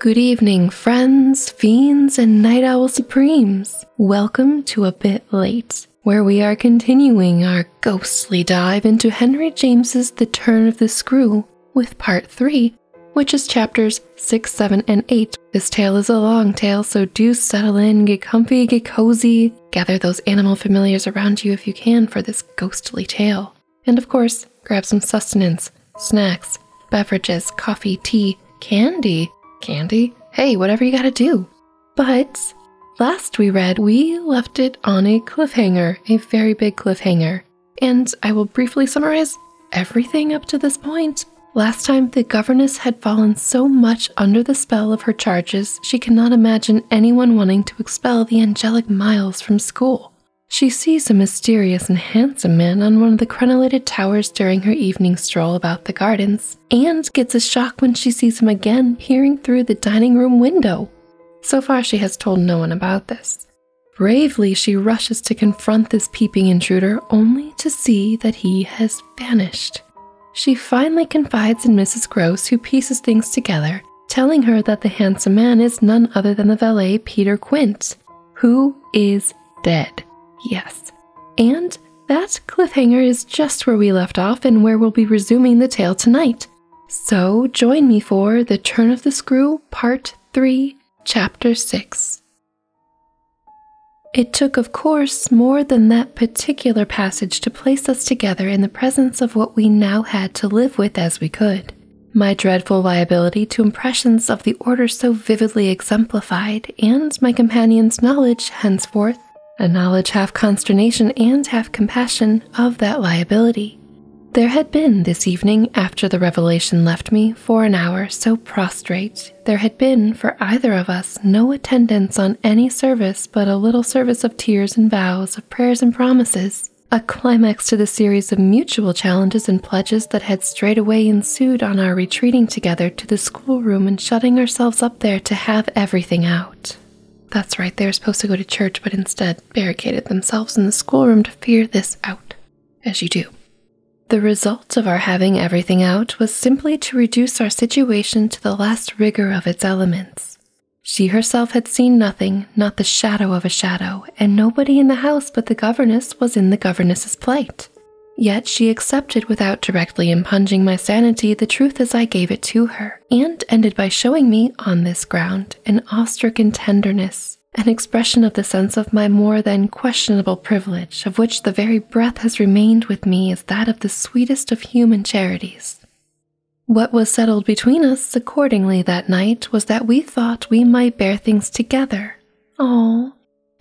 Good evening, friends, fiends, and night owl supremes. Welcome to A Bit Late, where we are continuing our ghostly dive into Henry James's The Turn of the Screw with part 3, which is chapters 6, 7, and 8. This tale is a long tale, so do settle in, get comfy, get cozy, gather those animal familiars around you if you can for this ghostly tale. And of course, grab some sustenance, snacks, beverages, coffee, tea, candy. Candy? Hey, whatever you gotta do. But last we read, we left it on a cliffhanger, a very big cliffhanger. And I will briefly summarize everything up to this point. Last time, the governess had fallen so much under the spell of her charges, she cannot imagine anyone wanting to expel the angelic Miles from school. She sees a mysterious and handsome man on one of the crenellated towers during her evening stroll about the gardens, and gets a shock when she sees him again peering through the dining room window. So far, she has told no one about this. Bravely, she rushes to confront this peeping intruder, only to see that he has vanished. She finally confides in Mrs. Grose, who pieces things together, telling her that the handsome man is none other than the valet Peter Quint, who is dead. Yes. And that cliffhanger is just where we left off and where we'll be resuming the tale tonight. So join me for The Turn of the Screw, Part 3, Chapter 6. It took, of course, more than that particular passage to place us together in the presence of what we now had to live with as we could. My dreadful liability to impressions of the order so vividly exemplified, and my companion's knowledge, henceforth, a knowledge half consternation and half compassion of that liability. There had been this evening, after the revelation left me, for an hour so prostrate, there had been for either of us no attendance on any service but a little service of tears and vows, of prayers and promises, a climax to the series of mutual challenges and pledges that had straightway ensued on our retreating together to the schoolroom and shutting ourselves up there to have everything out. That's right, they were supposed to go to church, but instead barricaded themselves in the schoolroom to fear this out, as you do. The result of our having everything out was simply to reduce our situation to the last rigor of its elements. She herself had seen nothing, not the shadow of a shadow, and nobody in the house but the governess was in the governess's plight. Yet she accepted without directly impugning my sanity the truth as I gave it to her, and ended by showing me, on this ground, an awe-stricken tenderness, an expression of the sense of my more than questionable privilege, of which the very breath has remained with me as that of the sweetest of human charities. What was settled between us accordingly that night was that we thought we might bear things together. Oh,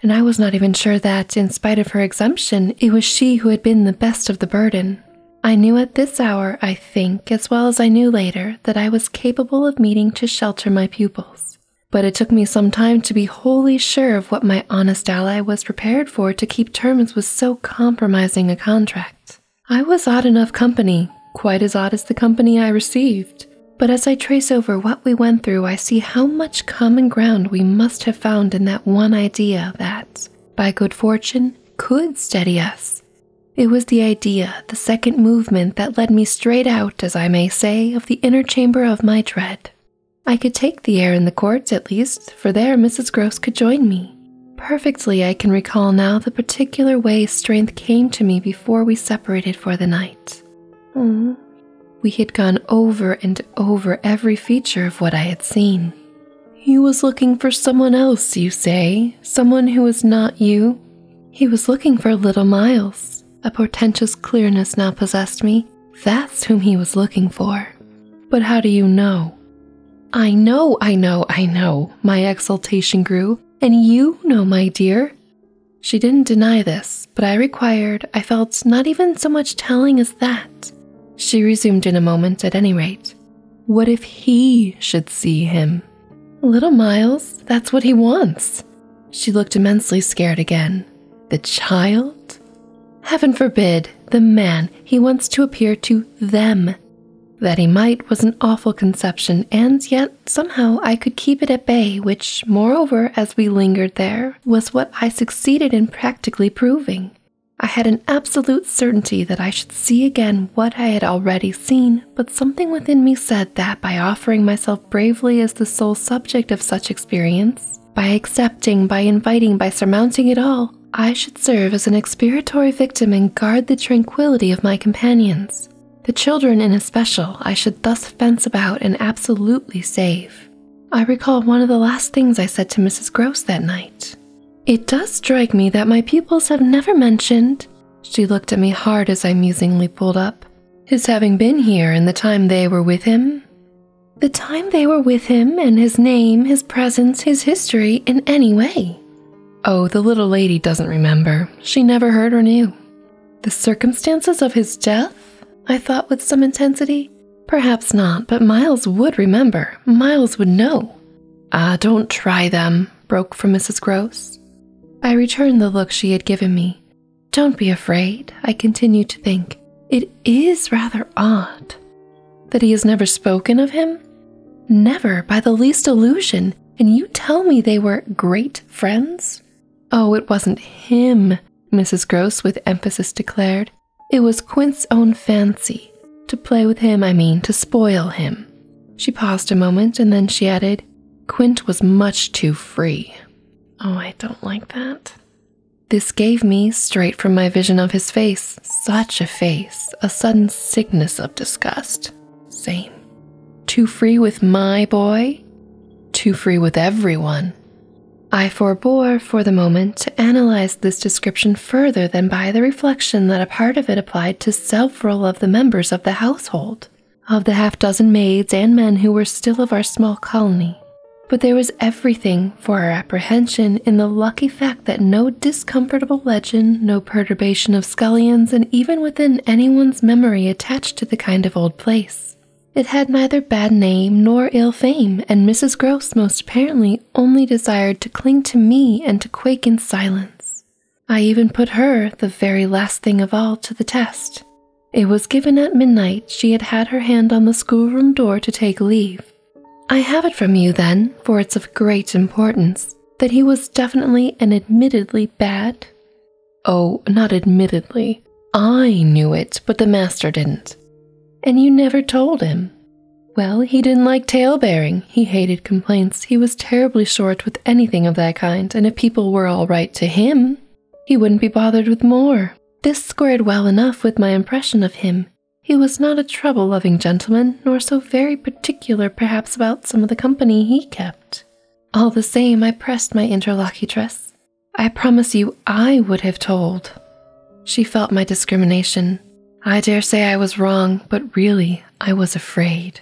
and I was not even sure that, in spite of her exemption, it was she who had been the best of the burden. I knew at this hour, I think, as well as I knew later, that I was capable of meeting to shelter my pupils. But it took me some time to be wholly sure of what my honest ally was prepared for to keep terms with so compromising a contract. I was odd enough company, quite as odd as the company I received. But as I trace over what we went through, I see how much common ground we must have found in that one idea that, by good fortune, could steady us. It was the idea, the second movement, that led me straight out, as I may say, of the inner chamber of my dread. I could take the air in the courts, at least, for there Mrs. Grose could join me. Perfectly, I can recall now the particular way strength came to me before we separated for the night. Oh, we had gone over and over every feature of what I had seen. He was looking for someone else, you say, someone who was not you. He was looking for little Miles. A portentous clearness now possessed me. That's whom he was looking for. But how do you know? I know, I know, I know, my exultation grew, and you know, my dear. She didn't deny this, but I required, I felt, not even so much telling as that. She resumed in a moment, at any rate. What if he should see him? Little Miles, that's what he wants. She looked immensely scared again. The child? Heaven forbid, the man, he wants to appear to them. That he might was an awful conception, and yet somehow I could keep it at bay, which, moreover, as we lingered there, was what I succeeded in practically proving. I had an absolute certainty that I should see again what I had already seen, but something within me said that by offering myself bravely as the sole subject of such experience, by accepting, by inviting, by surmounting it all, I should serve as an expiatory victim and guard the tranquility of my companions. The children, in especial, I should thus fence about and absolutely save. I recall one of the last things I said to Mrs. Grose that night. It does strike me that my pupils have never mentioned, she looked at me hard as I musingly pulled up, his having been here and the time they were with him. The time they were with him and his name, his presence, his history in any way. Oh, the little lady doesn't remember. She never heard or knew. The circumstances of his death? I thought with some intensity. Perhaps not, but Miles would remember. Miles would know. Ah, don't try them, broke from Mrs. Grose. I returned the look she had given me. Don't be afraid, I continued to think. It is rather odd. That he has never spoken of him? Never, by the least allusion, and you tell me they were great friends? Oh, it wasn't him, Mrs. Grose with emphasis declared. It was Quint's own fancy. To play with him, I mean, to spoil him. She paused a moment and then she added, Quint was much too free. Oh, I don't like that. This gave me, straight from my vision of his face, such a face, a sudden sickness of disgust. Same. Too free with my boy? Too free with everyone. I forbore for the moment to analyze this description further than by the reflection that a part of it applied to several of the members of the household, of the half dozen maids and men who were still of our small colony. But there was everything for our apprehension in the lucky fact that no discomfortable legend, no perturbation of scullions, and even within anyone's memory attached to the kind of old place. It had neither bad name nor ill fame, and Mrs. Grose most apparently only desired to cling to me and to quake in silence. I even put her, the very last thing of all, to the test. It was given at midnight she had had her hand on the schoolroom door to take leave. I have it from you then, for it's of great importance, that he was definitely and admittedly bad. Oh, not admittedly. I knew it, but the master didn't. And you never told him. Well, he didn't like tale bearing. He hated complaints. He was terribly short with anything of that kind, and if people were all right to him, he wouldn't be bothered with more. This squared well enough with my impression of him, he was not a trouble loving gentleman, nor so very particular perhaps about some of the company he kept. All the same, I pressed my interlocutress. I promise you, I would have told. She felt my discrimination. I dare say I was wrong, but really, I was afraid.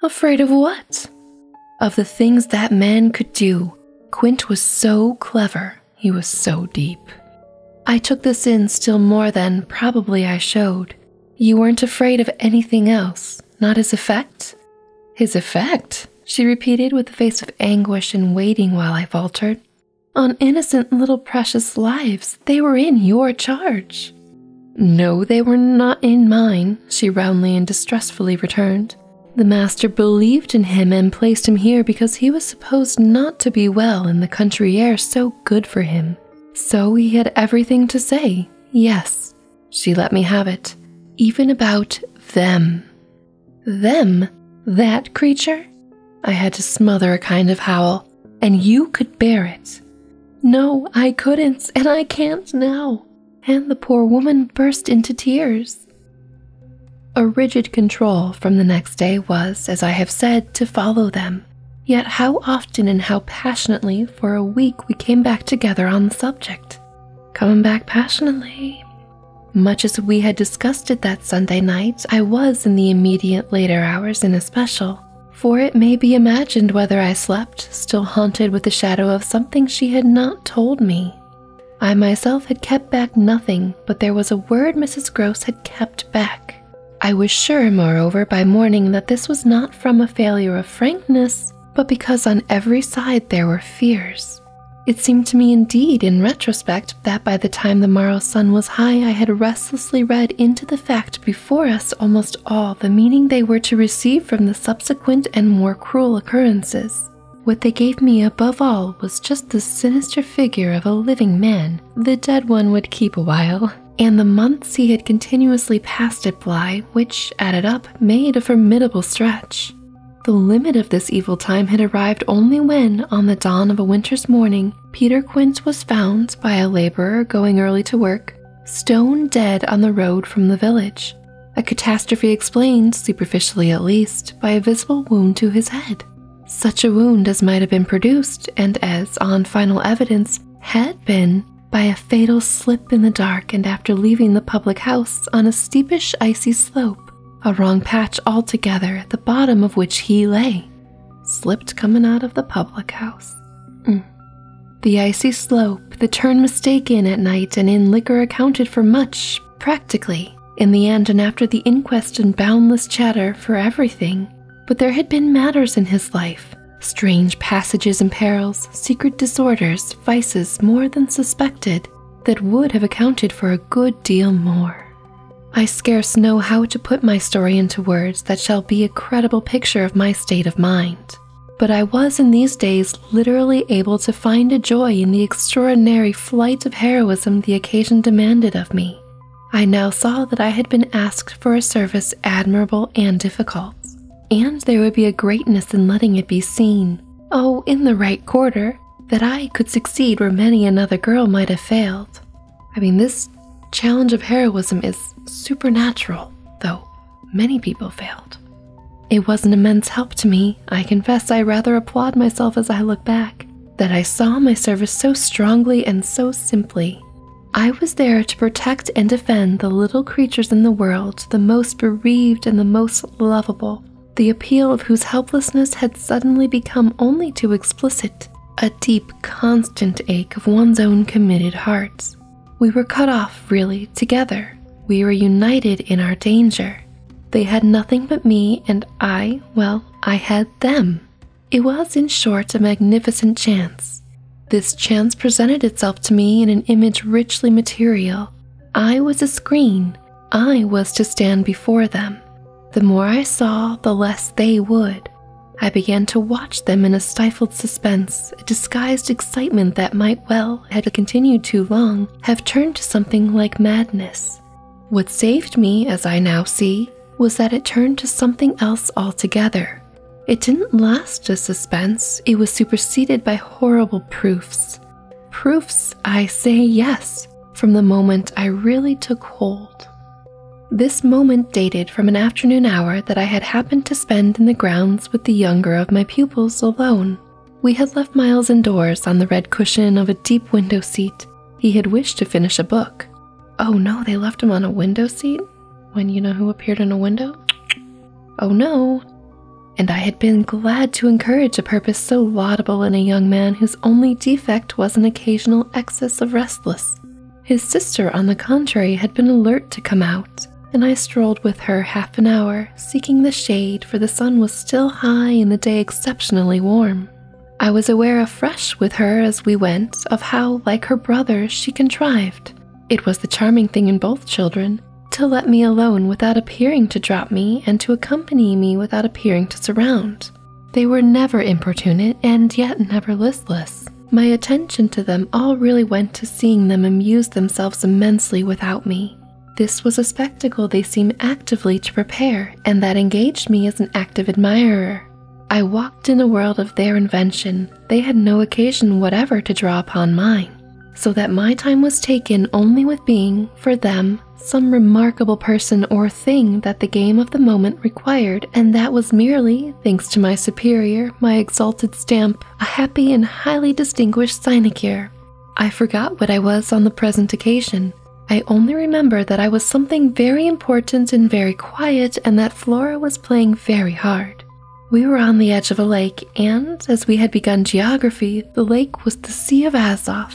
Afraid of what? Of the things that man could do. Quint was so clever, he was so deep. I took this in still more than probably I showed. You weren't afraid of anything else, not his effect? His effect? She repeated with a face of anguish and waiting while I faltered. On innocent little precious lives, they were in your charge. No, they were not in mine, she roundly and distressfully returned. The master believed in him and placed him here because he was supposed not to be well in the country air so good for him. So he had everything to say, yes. She let me have it even about them. Them? That creature? I had to smother a kind of howl, and you could bear it. No, I couldn't, and I can't now. And the poor woman burst into tears. A rigid control from the next day was, as I have said, to follow them. Yet how often and how passionately for a week we came back together on the subject. Coming back passionately, much as we had discussed it that Sunday night, I was in the immediate later hours in especial, for it may be imagined whether I slept, still haunted with the shadow of something she had not told me. I myself had kept back nothing, but there was a word Mrs. Grose had kept back. I was sure, moreover, by morning that this was not from a failure of frankness, but because on every side there were fears. It seemed to me indeed, in retrospect, that by the time the morrow's sun was high, I had restlessly read into the fact before us almost all the meaning they were to receive from the subsequent and more cruel occurrences, What they gave me above all was just the sinister figure of a living man. The dead one would keep a while, and the months he had continuously passed at Bly, which, added up, made a formidable stretch. The limit of this evil time had arrived only when, on the dawn of a winter's morning, Peter Quint was found by a laborer going early to work, stone dead on the road from the village. A catastrophe explained, superficially at least, by a visible wound to his head. Such a wound as might have been produced, and as, on final evidence, had been by a fatal slip in the dark and after leaving the public house on a steepish icy slope, a wrong patch altogether at the bottom of which he lay, slipped coming out of the public house. Mm. The icy slope, the turn mistaken at night and in liquor accounted for much, practically, in the end and after the inquest and boundless chatter for everything. But there had been matters in his life, strange passages and perils, secret disorders, vices more than suspected, that would have accounted for a good deal more. I scarce know how to put my story into words that shall be a credible picture of my state of mind, but I was in these days literally able to find a joy in the extraordinary flight of heroism the occasion demanded of me. I now saw that I had been asked for a service admirable and difficult and there would be a greatness in letting it be seen, oh, in the right quarter, that I could succeed where many another girl might have failed. I mean, this challenge of heroism is supernatural, though many people failed. It was an immense help to me. I confess I rather applaud myself as I look back, that I saw my service so strongly and so simply. I was there to protect and defend the little creatures in the world, the most bereaved and the most lovable the appeal of whose helplessness had suddenly become only too explicit, a deep, constant ache of one's own committed hearts. We were cut off, really, together. We were united in our danger. They had nothing but me, and I, well, I had them. It was, in short, a magnificent chance. This chance presented itself to me in an image richly material. I was a screen. I was to stand before them. The more I saw, the less they would. I began to watch them in a stifled suspense, a disguised excitement that might well, had it continued too long, have turned to something like madness. What saved me, as I now see, was that it turned to something else altogether. It didn't last as suspense, it was superseded by horrible proofs. Proofs, I say yes, from the moment I really took hold. This moment dated from an afternoon hour that I had happened to spend in the grounds with the younger of my pupils alone. We had left Miles indoors on the red cushion of a deep window seat. He had wished to finish a book. Oh no, they left him on a window seat? When you know who appeared in a window? Oh no. And I had been glad to encourage a purpose so laudable in a young man whose only defect was an occasional excess of restlessness. His sister, on the contrary, had been alert to come out, and I strolled with her half an hour, seeking the shade, for the sun was still high and the day exceptionally warm. I was aware afresh with her as we went of how, like her brother, she contrived it was the charming thing in both children to let me alone without appearing to drop me and to accompany me without appearing to surround. They were never importunate and yet never listless. My attention to them all really went to seeing them amuse themselves immensely without me. This was a spectacle they seemed actively to prepare, and that engaged me as an active admirer. I walked in a world of their invention, they had no occasion whatever to draw upon mine, so that my time was taken only with being, for them, some remarkable person or thing that the game of the moment required, and that was merely, thanks to my superior, my exalted stamp, a happy and highly distinguished sinecure. I forgot what I was on the present occasion, I only remember that I was something very important and very quiet, and that Flora was playing very hard. We were on the edge of a lake, and as we had begun geography, the lake was the Sea of Azov.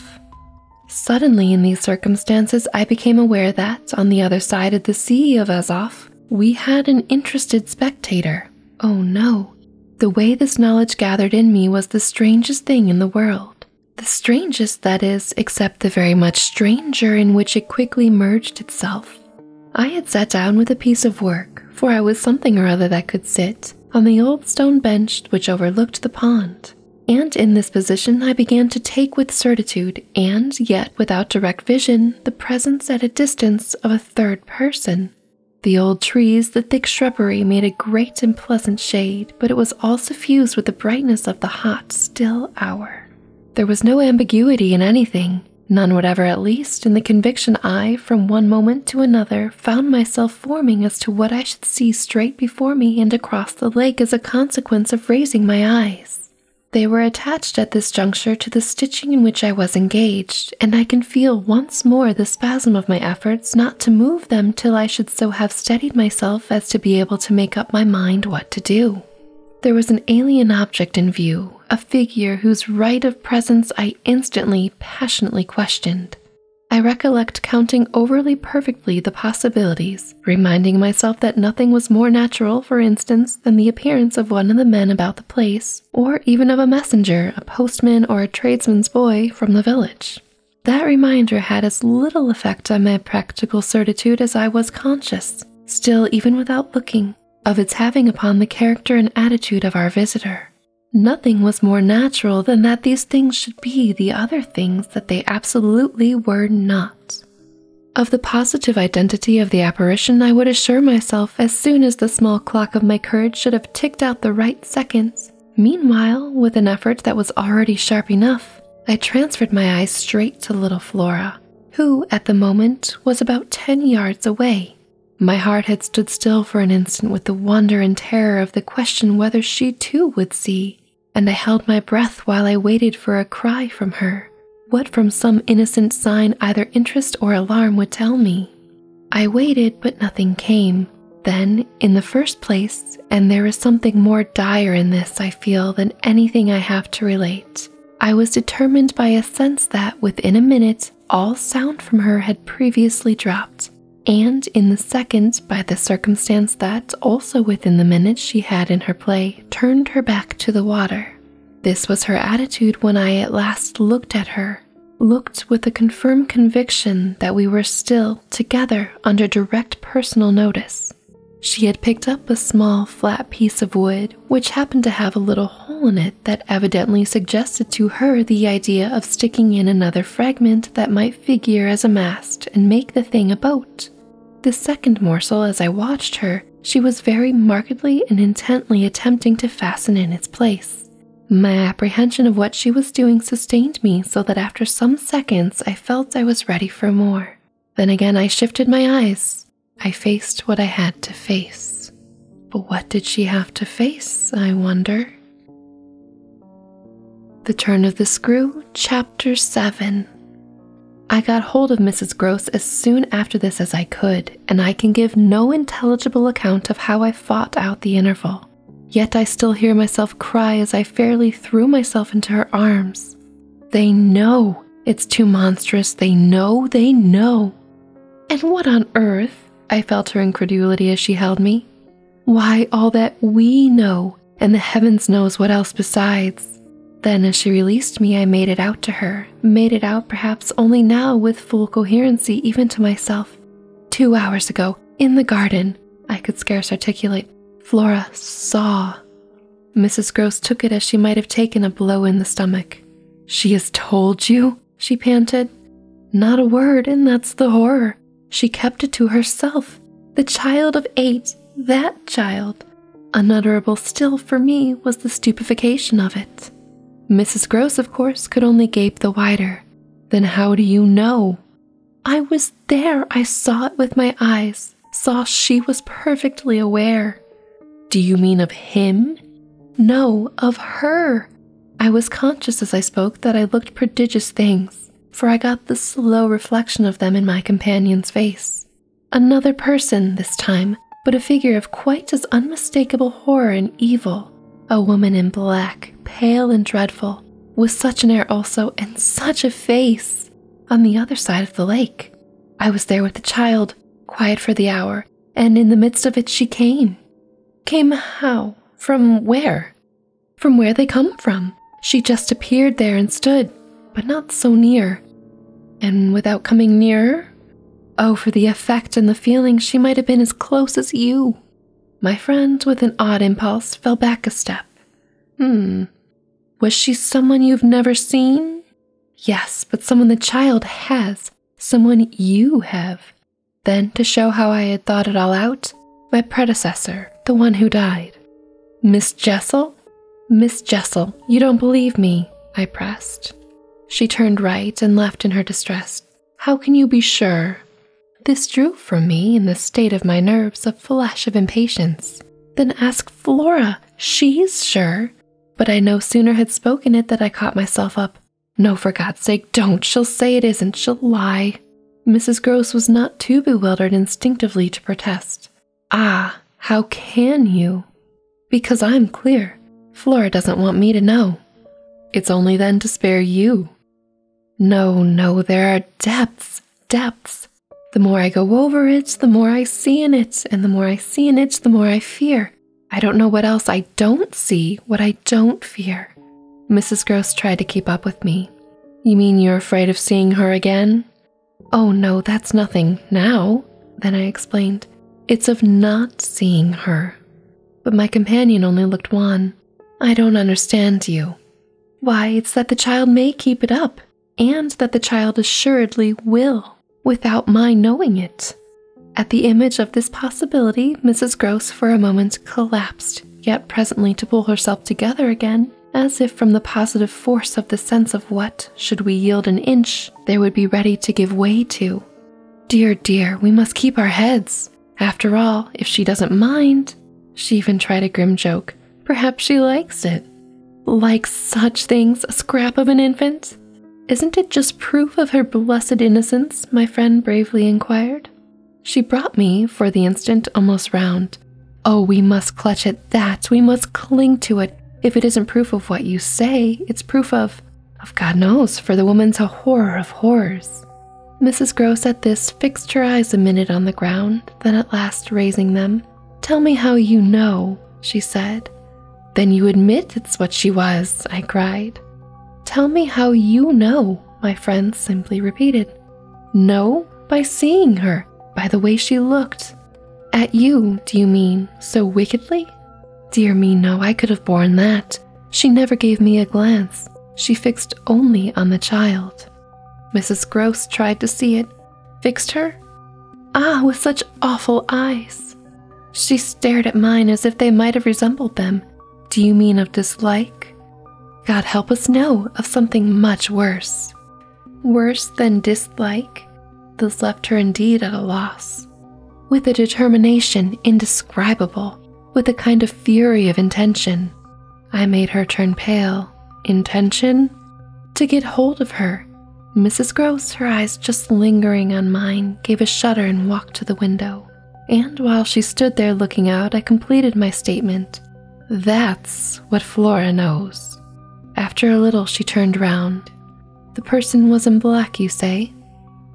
Suddenly, in these circumstances, I became aware that, on the other side of the Sea of Azov, we had an interested spectator. Oh no. The way this knowledge gathered in me was the strangest thing in the world. The strangest, that is, except the very much stranger in which it quickly merged itself. I had sat down with a piece of work, for I was something or other that could sit, on the old stone bench which overlooked the pond. And in this position, I began to take with certitude, and yet without direct vision, the presence at a distance of a third person. The old trees, the thick shrubbery made a great and pleasant shade, but it was all suffused with the brightness of the hot, still hour. There was no ambiguity in anything, none whatever at least, in the conviction I, from one moment to another, found myself forming as to what I should see straight before me and across the lake as a consequence of raising my eyes. They were attached at this juncture to the stitching in which I was engaged, and I can feel once more the spasm of my efforts not to move them till I should so have steadied myself as to be able to make up my mind what to do. There was an alien object in view, a figure whose right of presence I instantly, passionately questioned. I recollect counting overly perfectly the possibilities, reminding myself that nothing was more natural, for instance, than the appearance of one of the men about the place, or even of a messenger, a postman, or a tradesman's boy from the village. That reminder had as little effect on my practical certitude as I was conscious, still, even without looking, of its having upon the character and attitude of our visitor. Nothing was more natural than that these things should be the other things that they absolutely were not. Of the positive identity of the apparition, I would assure myself as soon as the small clock of my courage should have ticked out the right seconds. Meanwhile, with an effort that was already sharp enough, I transferred my eyes straight to little Flora, who, at the moment, was about ten yards away. My heart had stood still for an instant with the wonder and terror of the question whether she too would see, and I held my breath while I waited for a cry from her, what from some innocent sign either interest or alarm would tell me. I waited, but nothing came. Then, in the first place, and there is something more dire in this, I feel, than anything I have to relate, I was determined by a sense that within a minute all sound from her had previously dropped and in the second by the circumstance that, also within the minute she had in her play, turned her back to the water. This was her attitude when I at last looked at her, looked with a confirmed conviction that we were still together under direct personal notice. She had picked up a small flat piece of wood which happened to have a little hole in it that evidently suggested to her the idea of sticking in another fragment that might figure as a mast and make the thing a boat. The second morsel, as I watched her, she was very markedly and intently attempting to fasten in its place. My apprehension of what she was doing sustained me so that after some seconds I felt I was ready for more. Then again I shifted my eyes. I faced what I had to face. But what did she have to face, I wonder? The Turn of the Screw, Chapter 7 I got hold of Mrs. Grose as soon after this as I could, and I can give no intelligible account of how I fought out the interval. Yet I still hear myself cry as I fairly threw myself into her arms. They know it's too monstrous. They know, they know. And what on earth? I felt her incredulity as she held me. Why, all that we know, and the heavens knows what else besides. Then, as she released me, I made it out to her, made it out perhaps only now with full coherency, even to myself. Two hours ago, in the garden, I could scarce articulate, Flora saw. Mrs. Grose took it as she might have taken a blow in the stomach. She has told you? she panted. Not a word, and that's the horror. She kept it to herself. The child of eight, that child. Unutterable still for me was the stupefaction of it. Mrs. Grose, of course, could only gape the wider. Then how do you know? I was there. I saw it with my eyes, saw she was perfectly aware. Do you mean of him? No, of her. I was conscious as I spoke that I looked prodigious things, for I got the slow reflection of them in my companion's face. Another person this time, but a figure of quite as unmistakable horror and evil a woman in black, pale and dreadful, with such an air also and such a face, on the other side of the lake. I was there with the child, quiet for the hour, and in the midst of it she came. Came how? From where? From where they come from. She just appeared there and stood, but not so near. And without coming nearer? Oh, for the effect and the feeling, she might have been as close as you. My friend, with an odd impulse, fell back a step. Hmm. Was she someone you've never seen? Yes, but someone the child has, someone you have. Then, to show how I had thought it all out, my predecessor, the one who died. Miss Jessel? Miss Jessel, you don't believe me, I pressed. She turned right and left in her distress. How can you be sure? This drew from me, in the state of my nerves, a flash of impatience. Then ask Flora. She's sure. But I no sooner had spoken it that I caught myself up. No, for God's sake, don't. She'll say it isn't. She'll lie. Mrs. Grose was not too bewildered instinctively to protest. Ah, how can you? Because I'm clear. Flora doesn't want me to know. It's only then to spare you. No, no, there are depths, depths. The more I go over it, the more I see in it, and the more I see in it, the more I fear. I don't know what else I don't see, what I don't fear. Mrs. Grose tried to keep up with me. You mean you're afraid of seeing her again? Oh, no, that's nothing now. Then I explained. It's of not seeing her. But my companion only looked wan. I don't understand you. Why, it's that the child may keep it up, and that the child assuredly will without my knowing it. At the image of this possibility, Mrs. Grose for a moment collapsed, yet presently to pull herself together again, as if from the positive force of the sense of what, should we yield an inch, they would be ready to give way to. Dear, dear, we must keep our heads. After all, if she doesn't mind, she even tried a grim joke. Perhaps she likes it. Like such things, a scrap of an infant? Isn't it just proof of her blessed innocence? My friend bravely inquired. She brought me, for the instant, almost round. Oh, we must clutch at that. We must cling to it. If it isn't proof of what you say, it's proof of, of God knows, for the woman's a horror of horrors. Mrs. Grose at this fixed her eyes a minute on the ground, then at last raising them, Tell me how you know, she said. Then you admit it's what she was, I cried. Tell me how you know, my friend simply repeated. No, by seeing her, by the way she looked. At you, do you mean, so wickedly? Dear me, no, I could have borne that. She never gave me a glance. She fixed only on the child. Mrs. Grose tried to see it. Fixed her? Ah, with such awful eyes. She stared at mine as if they might have resembled them. Do you mean of dislike? God help us know of something much worse. Worse than dislike? This left her indeed at a loss. With a determination indescribable, with a kind of fury of intention, I made her turn pale. Intention? To get hold of her. Mrs. Grose, her eyes just lingering on mine, gave a shudder and walked to the window. And while she stood there looking out, I completed my statement. That's what Flora knows. After a little, she turned round. The person was in black, you say?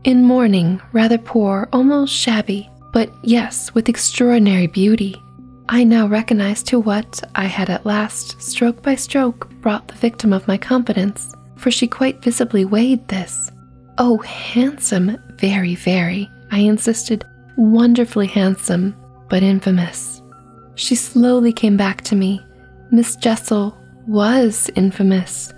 In mourning, rather poor, almost shabby, but yes, with extraordinary beauty. I now recognized to what I had at last, stroke by stroke, brought the victim of my confidence, for she quite visibly weighed this. Oh, handsome, very, very, I insisted, wonderfully handsome, but infamous. She slowly came back to me. Miss Jessel was infamous.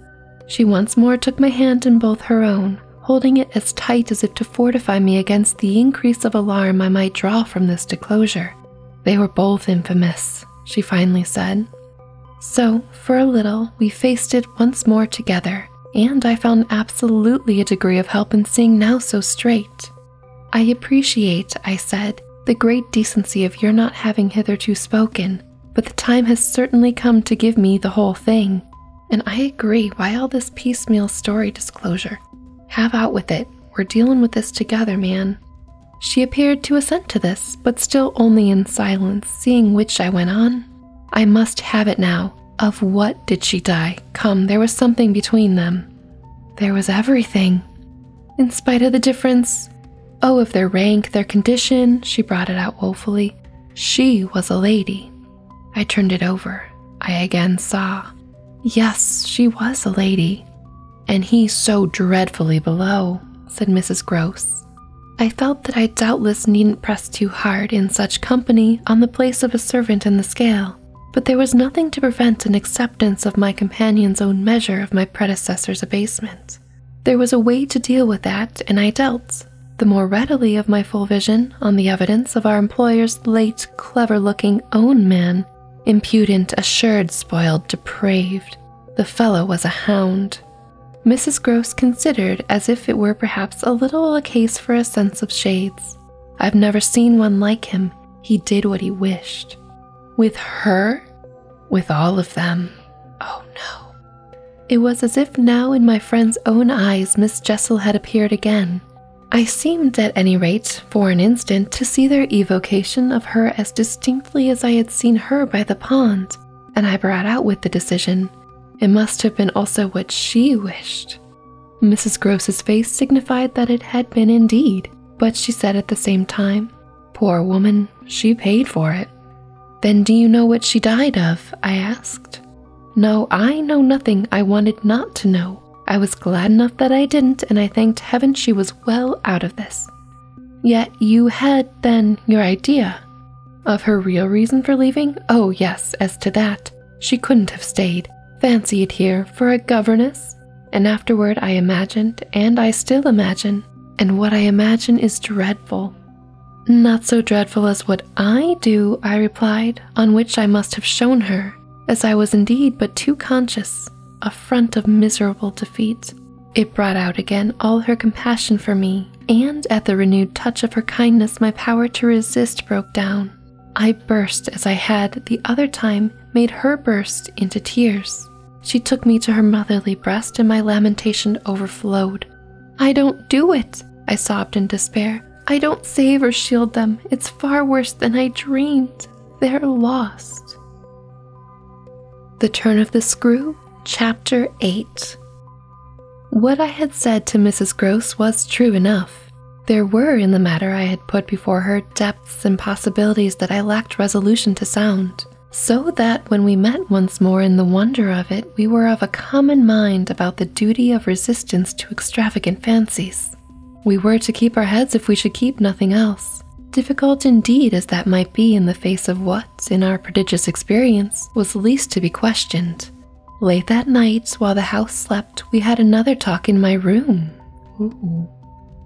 She once more took my hand in both her own, holding it as tight as if to fortify me against the increase of alarm I might draw from this disclosure. They were both infamous, she finally said. So, for a little, we faced it once more together, and I found absolutely a degree of help in seeing now so straight. I appreciate, I said, the great decency of your not having hitherto spoken, but the time has certainly come to give me the whole thing. And I agree, why all this piecemeal story disclosure? Have out with it. We're dealing with this together, man. She appeared to assent to this, but still only in silence, seeing which I went on. I must have it now. Of what did she die? Come, there was something between them. There was everything. In spite of the difference, oh, of their rank, their condition, she brought it out woefully. She was a lady. I turned it over. I again saw. Yes, she was a lady. And he so dreadfully below, said Mrs. Grose. I felt that I doubtless needn't press too hard in such company on the place of a servant in the scale. but there was nothing to prevent an acceptance of my companion's own measure of my predecessor's abasement. There was a way to deal with that, and I dealt, the more readily of my full vision on the evidence of our employer's late, clever looking own man, impudent, assured, spoiled, depraved. The fellow was a hound. Mrs. Grose considered as if it were perhaps a little a case for a sense of shades. I've never seen one like him. He did what he wished. With her? With all of them? Oh no. It was as if now in my friend's own eyes Miss Jessel had appeared again. I seemed, at any rate, for an instant, to see their evocation of her as distinctly as I had seen her by the pond, and I brought out with the decision it must have been also what she wished. Mrs. Grose's face signified that it had been indeed, but she said at the same time, Poor woman, she paid for it. Then do you know what she died of? I asked. No, I know nothing I wanted not to know. I was glad enough that I didn't, and I thanked heaven she was well out of this. Yet you had, then, your idea of her real reason for leaving? Oh, yes, as to that, she couldn't have stayed. Fancy it here for a governess. And afterward, I imagined, and I still imagine, and what I imagine is dreadful. Not so dreadful as what I do, I replied, on which I must have shown her, as I was indeed but too conscious, a front of miserable defeat. It brought out again all her compassion for me, and at the renewed touch of her kindness, my power to resist broke down. I burst as I had the other time made her burst into tears. She took me to her motherly breast, and my lamentation overflowed. I don't do it, I sobbed in despair. I don't save or shield them. It's far worse than I dreamed. They're lost. The Turn of the Screw, Chapter 8. What I had said to Mrs. Grose was true enough. There were in the matter I had put before her depths and possibilities that I lacked resolution to sound so that when we met once more in the wonder of it, we were of a common mind about the duty of resistance to extravagant fancies. We were to keep our heads if we should keep nothing else. Difficult indeed as that might be in the face of what, in our prodigious experience, was least to be questioned. Late that night, while the house slept, we had another talk in my room. Ooh.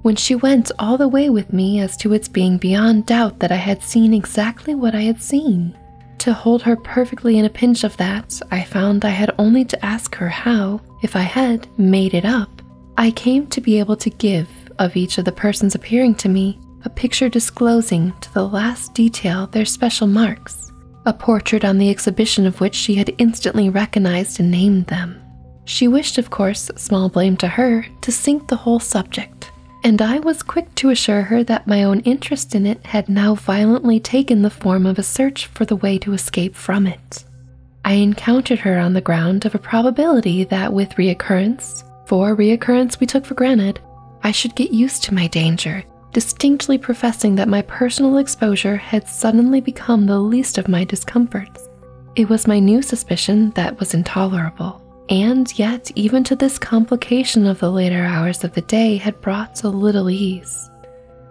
When she went all the way with me as to its being beyond doubt that I had seen exactly what I had seen. To hold her perfectly in a pinch of that, I found I had only to ask her how, if I had made it up, I came to be able to give of each of the persons appearing to me a picture disclosing to the last detail their special marks, a portrait on the exhibition of which she had instantly recognized and named them. She wished, of course, small blame to her, to sink the whole subject, and I was quick to assure her that my own interest in it had now violently taken the form of a search for the way to escape from it. I encountered her on the ground of a probability that with reoccurrence, for reoccurrence we took for granted, I should get used to my danger, distinctly professing that my personal exposure had suddenly become the least of my discomforts. It was my new suspicion that was intolerable. And yet, even to this complication of the later hours of the day had brought so little ease.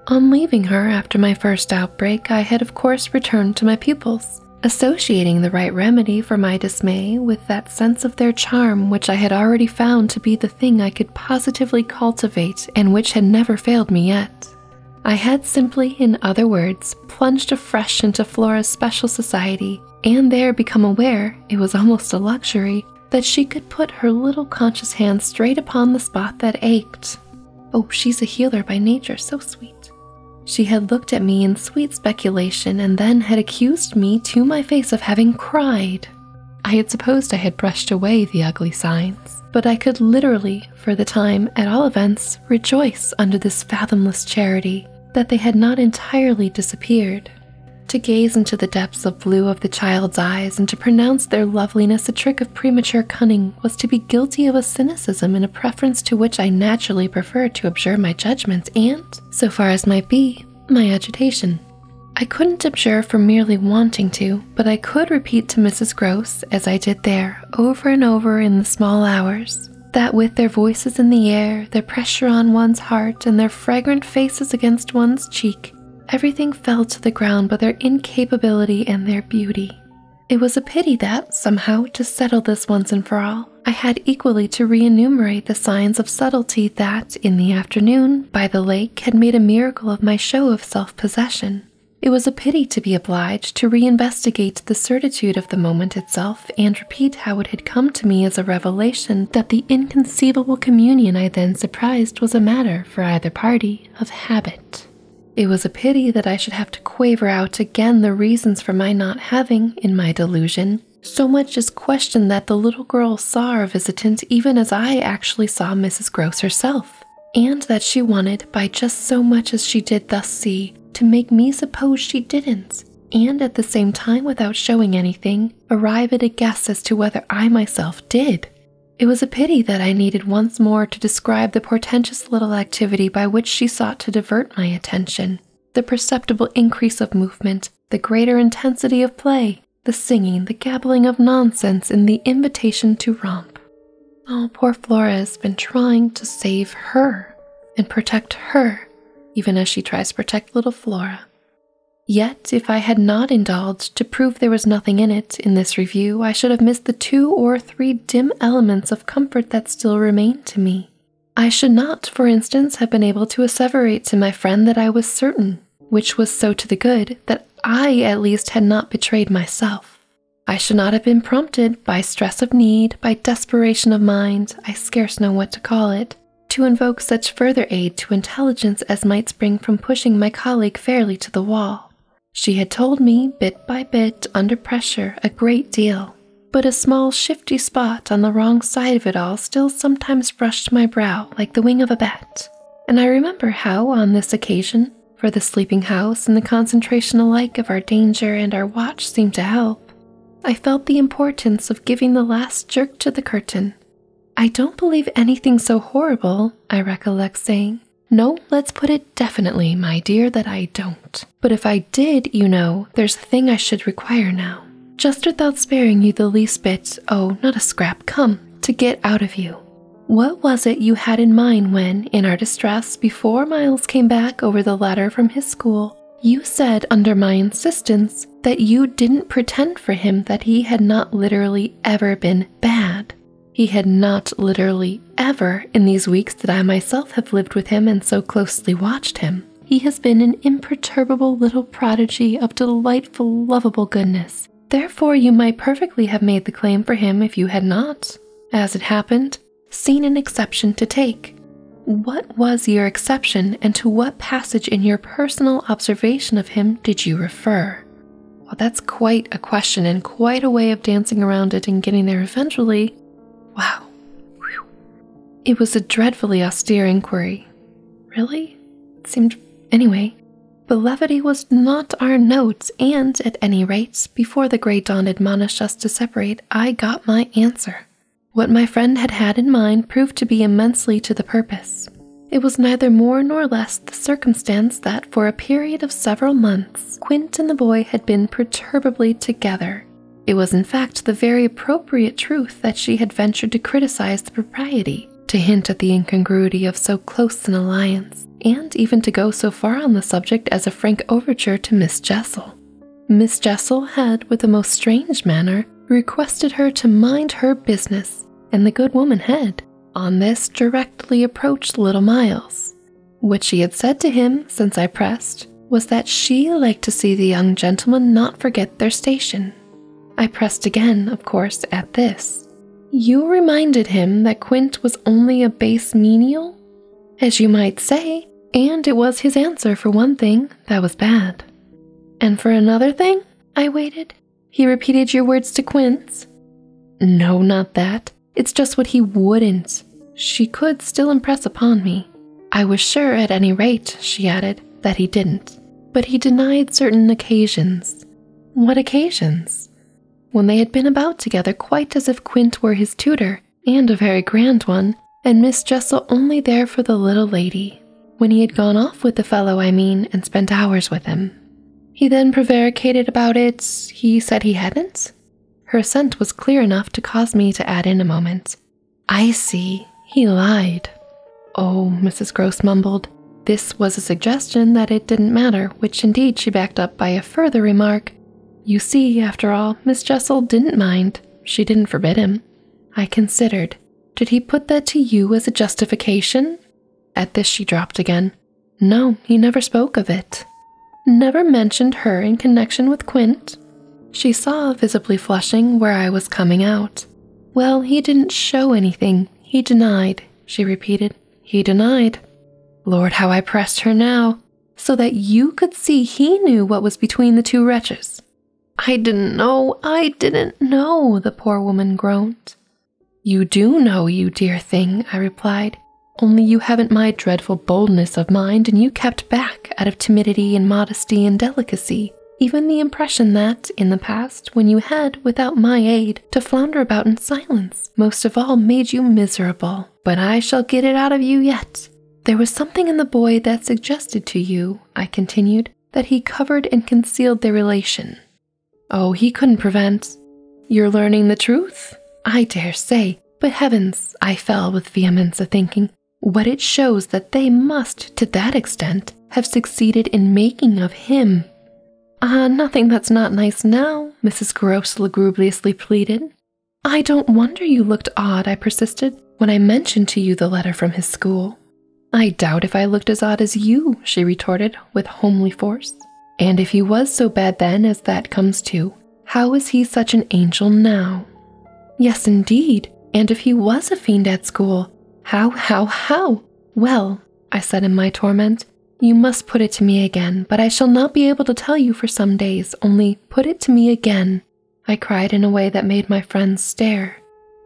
On leaving her after my first outbreak, I had of course returned to my pupils, associating the right remedy for my dismay with that sense of their charm which I had already found to be the thing I could positively cultivate and which had never failed me yet. I had simply, in other words, plunged afresh into Flora's special society, and there become aware, it was almost a luxury, that she could put her little conscious hand straight upon the spot that ached. Oh, she's a healer by nature, so sweet. She had looked at me in sweet speculation and then had accused me to my face of having cried. I had supposed I had brushed away the ugly signs, but I could literally, for the time at all events, rejoice under this fathomless charity that they had not entirely disappeared. To gaze into the depths of blue of the child's eyes and to pronounce their loveliness a trick of premature cunning was to be guilty of a cynicism in a preference to which I naturally preferred to abjure my judgments and, so far as might be, my agitation. I couldn't abjure for merely wanting to, but I could repeat to Mrs. Grose, as I did there, over and over in the small hours, that with their voices in the air, their pressure on one's heart, and their fragrant faces against one's cheek, Everything fell to the ground but their incapability and their beauty. It was a pity that, somehow, to settle this once and for all, I had equally to re enumerate the signs of subtlety that, in the afternoon, by the lake, had made a miracle of my show of self possession. It was a pity to be obliged to reinvestigate the certitude of the moment itself and repeat how it had come to me as a revelation that the inconceivable communion I then surprised was a matter, for either party, of habit. It was a pity that I should have to quaver out again the reasons for my not having, in my delusion, so much as question that the little girl saw our visitant even as I actually saw Mrs. Grose herself, and that she wanted, by just so much as she did thus see, to make me suppose she didn't, and at the same time, without showing anything, arrive at a guess as to whether I myself did. It was a pity that I needed once more to describe the portentous little activity by which she sought to divert my attention, the perceptible increase of movement, the greater intensity of play, the singing, the gabbling of nonsense, and the invitation to romp. Oh, poor Flora has been trying to save her and protect her even as she tries to protect little Flora. Yet, if I had not indulged to prove there was nothing in it in this review, I should have missed the two or three dim elements of comfort that still remained to me. I should not, for instance, have been able to asseverate to my friend that I was certain, which was so to the good, that I at least had not betrayed myself. I should not have been prompted by stress of need, by desperation of mind, I scarce know what to call it, to invoke such further aid to intelligence as might spring from pushing my colleague fairly to the wall. She had told me, bit by bit, under pressure, a great deal, but a small shifty spot on the wrong side of it all still sometimes brushed my brow like the wing of a bat. And I remember how, on this occasion, for the sleeping house and the concentration alike of our danger and our watch seemed to help, I felt the importance of giving the last jerk to the curtain I don't believe anything so horrible, I recollect saying. No, let's put it definitely, my dear, that I don't. But if I did, you know, there's a thing I should require now. Just without sparing you the least bit, oh, not a scrap, come, to get out of you. What was it you had in mind when, in our distress, before Miles came back over the letter from his school, you said, under my insistence, that you didn't pretend for him that he had not literally ever been bad? He had not literally ever, in these weeks that I myself have lived with him and so closely watched him, he has been an imperturbable little prodigy of delightful, lovable goodness. Therefore, you might perfectly have made the claim for him if you had not, as it happened, seen an exception to take. What was your exception, and to what passage in your personal observation of him did you refer? Well, that's quite a question and quite a way of dancing around it and getting there eventually. Wow. It was a dreadfully austere inquiry. Really? It seemed. Anyway, the levity was not our note, and at any rate, before the grey dawn admonished us to separate, I got my answer. What my friend had had in mind proved to be immensely to the purpose. It was neither more nor less the circumstance that for a period of several months, Quint and the boy had been perturbably together it was, in fact, the very appropriate truth that she had ventured to criticize the propriety, to hint at the incongruity of so close an alliance, and even to go so far on the subject as a frank overture to Miss Jessel. Miss Jessel had, with a most strange manner, requested her to mind her business, and the good woman had, on this, directly approached little Miles. What she had said to him, since I pressed, was that she liked to see the young gentlemen not forget their station I pressed again, of course, at this. You reminded him that Quint was only a base menial? As you might say, and it was his answer for one thing that was bad. And for another thing, I waited. He repeated your words to Quint. No, not that. It's just what he wouldn't. She could still impress upon me. I was sure, at any rate, she added, that he didn't. But he denied certain occasions. What occasions? When they had been about together quite as if Quint were his tutor, and a very grand one, and Miss Jessel only there for the little lady. When he had gone off with the fellow, I mean, and spent hours with him. He then prevaricated about it. He said he hadn't. Her assent was clear enough to cause me to add in a moment. I see. He lied. Oh, Mrs. Grose mumbled. This was a suggestion that it didn't matter, which indeed she backed up by a further remark You see, after all, Miss Jessel didn't mind. She didn't forbid him. I considered. Did he put that to you as a justification? At this, she dropped again. No, he never spoke of it. Never mentioned her in connection with Quint. She saw, visibly flushing, where I was coming out. Well, he didn't show anything. He denied, she repeated. He denied. Lord, how I pressed her now, so that you could see he knew what was between the two wretches. I didn't know, I didn't know, the poor woman groaned. You do know, you dear thing, I replied. Only you haven't my dreadful boldness of mind, and you kept back out of timidity and modesty and delicacy. Even the impression that, in the past, when you had, without my aid, to flounder about in silence, most of all made you miserable. But I shall get it out of you yet. There was something in the boy that suggested to you, I continued, that he covered and concealed their relation. Oh, he couldn't prevent. You're learning the truth? I dare say. But heavens, I fell with vehemence a thinking, what it shows that they must, to that extent, have succeeded in making of him. Ah, nothing that's not nice now, Mrs. Grose lugubriously pleaded. I don't wonder you looked odd, I persisted, when I mentioned to you the letter from his school. I doubt if I looked as odd as you, she retorted with homely force. And if he was so bad then as that comes to, how is he such an angel now? Yes, indeed. And if he was a fiend at school, how, how, how? Well, I said in my torment, you must put it to me again, but I shall not be able to tell you for some days, only put it to me again. I cried in a way that made my friends stare.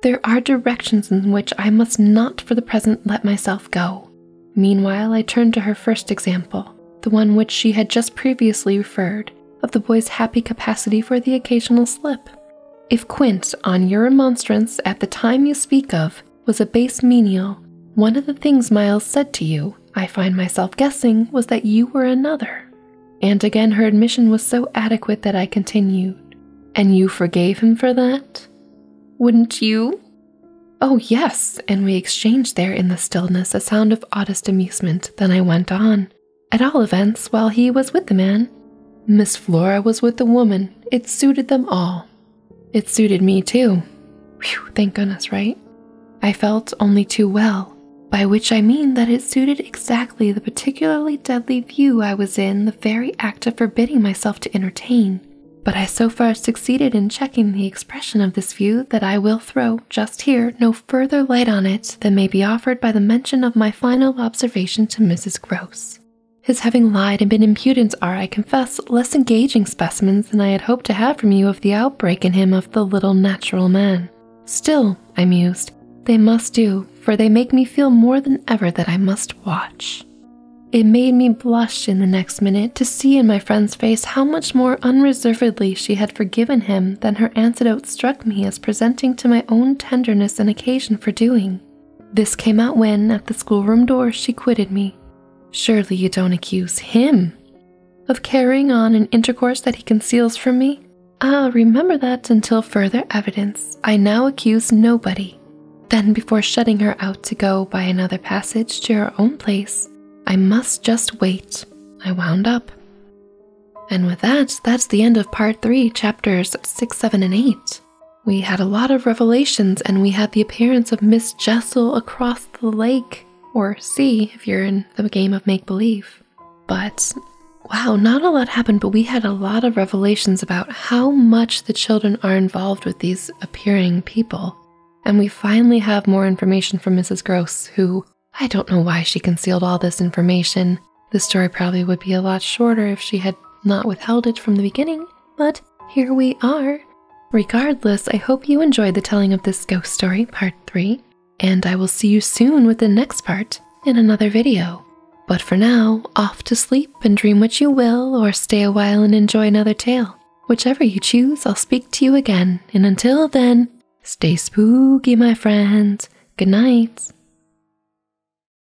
There are directions in which I must not for the present let myself go. Meanwhile, I turned to her first example, the one which she had just previously referred, of the boy's happy capacity for the occasional slip. If Quint, on your remonstrance at the time you speak of, was a base menial, one of the things Miles said to you, I find myself guessing, was that you were another. And again, her admission was so adequate that I continued. And you forgave him for that? Wouldn't you? Oh, yes, and we exchanged there in the stillness a sound of oddest amusement. Then I went on. At all events, while he was with the man, Miss Flora was with the woman. It suited them all. It suited me too. Thank goodness, right? I felt only too well, by which I mean that it suited exactly the particularly deadly view I was in the very act of forbidding myself to entertain. But I so far succeeded in checking the expression of this view that I will throw just here no further light on it than may be offered by the mention of my final observation to Mrs. Grose. His having lied and been impudent are, I confess, less engaging specimens than I had hoped to have from you of the outbreak in him of the little natural man. Still, I mused, they must do, for they make me feel more than ever that I must watch. It made me blush in the next minute to see in my friend's face how much more unreservedly she had forgiven him than her antidote struck me as presenting to my own tenderness an occasion for doing. This came out when, at the schoolroom door, she quitted me. Surely you don't accuse him of carrying on an intercourse that he conceals from me? Ah, remember that until further evidence, I now accuse nobody. Then, before shutting her out to go by another passage to her own place, I must just wait. I wound up. And with that, that's the end of part three, chapters six, seven, and eight. We had a lot of revelations, and we had the appearance of Miss Jessel across the lake, or sea if you're in the game of make believe. But wow, not a lot happened, but we had a lot of revelations about how much the children are involved with these appearing people. And we finally have more information from Mrs. Grose, who I don't know why she concealed all this information. The story probably would be a lot shorter if she had not withheld it from the beginning, but here we are. Regardless, I hope you enjoyed the telling of this ghost story, part 3, and I will see you soon with the next part in another video. But for now, off to sleep and dream what you will, or stay a while and enjoy another tale. Whichever you choose, I'll speak to you again, and until then, Stay spooky, my friends. Good night.